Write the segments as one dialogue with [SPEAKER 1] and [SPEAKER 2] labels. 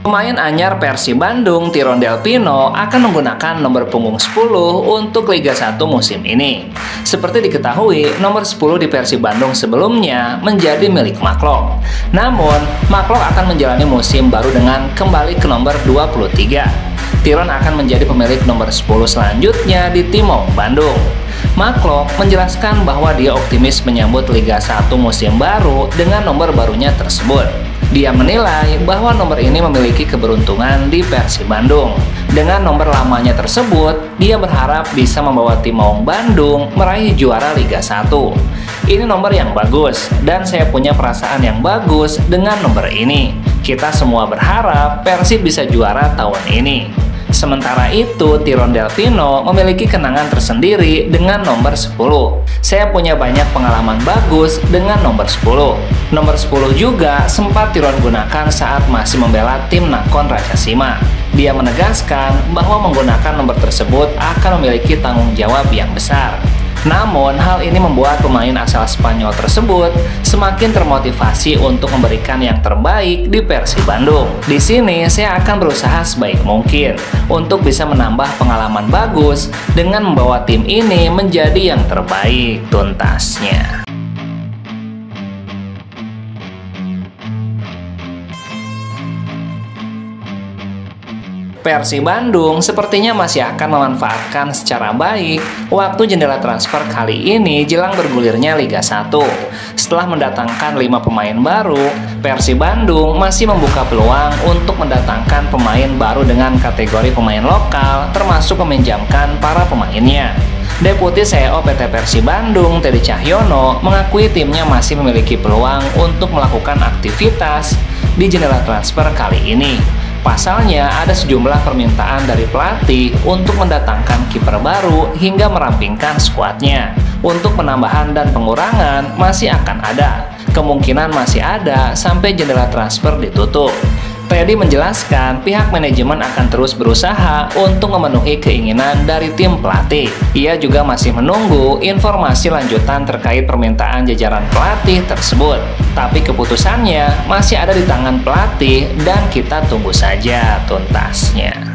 [SPEAKER 1] Pemain anyar Persib Bandung, Tirondel Pino, akan menggunakan nomor punggung 10 untuk Liga 1 musim ini. Seperti diketahui, nomor 10 di Persib Bandung sebelumnya menjadi milik Maklok. Namun, Maklok akan menjalani musim baru dengan kembali ke nomor 23. Tiron akan menjadi pemilik nomor 10 selanjutnya di Timong, Bandung. Maklok menjelaskan bahwa dia optimis menyambut Liga 1 musim baru dengan nomor barunya tersebut. Dia menilai bahwa nomor ini memiliki keberuntungan di Persib Bandung. Dengan nomor lamanya tersebut, dia berharap bisa membawa tim Maung Bandung meraih juara Liga 1. Ini nomor yang bagus, dan saya punya perasaan yang bagus dengan nomor ini. Kita semua berharap Persib bisa juara tahun ini. Sementara itu, Tiron Delvino memiliki kenangan tersendiri dengan nomor 10. Saya punya banyak pengalaman bagus dengan nomor 10. Nomor 10 juga sempat Tiron gunakan saat masih membela tim Nakon Raja Sima. Dia menegaskan bahwa menggunakan nomor tersebut akan memiliki tanggung jawab yang besar. Namun, hal ini membuat pemain asal Spanyol tersebut semakin termotivasi untuk memberikan yang terbaik di Persib Bandung. Di sini, saya akan berusaha sebaik mungkin untuk bisa menambah pengalaman bagus dengan membawa tim ini menjadi yang terbaik tuntasnya. Persib Bandung sepertinya masih akan memanfaatkan secara baik waktu jendela transfer kali ini jelang bergulirnya Liga 1. Setelah mendatangkan 5 pemain baru, Persib Bandung masih membuka peluang untuk mendatangkan pemain baru dengan kategori pemain lokal termasuk meminjamkan para pemainnya. Deputi CEO PT Persib Bandung, Teddy Cahyono, mengakui timnya masih memiliki peluang untuk melakukan aktivitas di jendela transfer kali ini. Pasalnya, ada sejumlah permintaan dari pelatih untuk mendatangkan kiper baru hingga merampingkan skuadnya. Untuk penambahan dan pengurangan masih akan ada. Kemungkinan masih ada sampai jendela transfer ditutup. Teddy menjelaskan pihak manajemen akan terus berusaha untuk memenuhi keinginan dari tim pelatih. Ia juga masih menunggu informasi lanjutan terkait permintaan jajaran pelatih tersebut. Tapi keputusannya masih ada di tangan pelatih dan kita tunggu saja tuntasnya.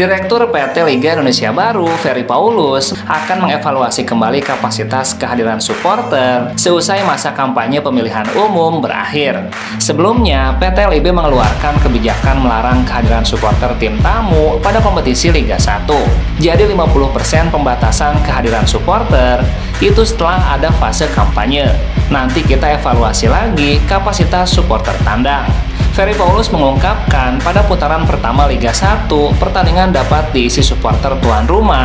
[SPEAKER 1] Direktur PT Liga Indonesia Baru, Ferry Paulus, akan mengevaluasi kembali kapasitas kehadiran supporter seusai masa kampanye pemilihan umum berakhir. Sebelumnya, PT LIB mengeluarkan kebijakan melarang kehadiran supporter tim tamu pada kompetisi Liga 1. Jadi 50% pembatasan kehadiran supporter itu setelah ada fase kampanye. Nanti kita evaluasi lagi kapasitas supporter tandang. Ferry Paulus mengungkapkan pada putaran pertama Liga 1, pertandingan dapat diisi supporter tuan rumah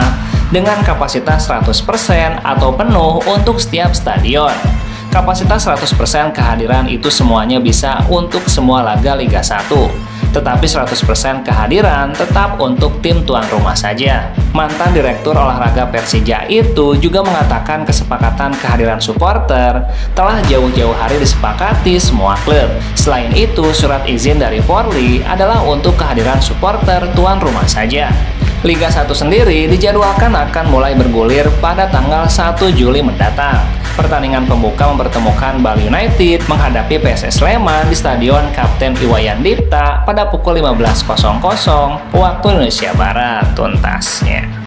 [SPEAKER 1] dengan kapasitas 100% atau penuh untuk setiap stadion. Kapasitas 100% kehadiran itu semuanya bisa untuk semua laga Liga 1 tetapi 100% kehadiran tetap untuk tim tuan rumah saja. Mantan Direktur Olahraga Persija itu juga mengatakan kesepakatan kehadiran supporter telah jauh-jauh hari disepakati semua klub. Selain itu, surat izin dari Polri adalah untuk kehadiran supporter tuan rumah saja. Liga 1 sendiri dijadwalkan akan mulai bergulir pada tanggal 1 Juli mendatang. Pertandingan pembuka mempertemukan Bali United menghadapi PSS Sleman di Stadion Kapten Iwayan Dipta pada pukul 15.00 waktu Indonesia Barat tuntasnya.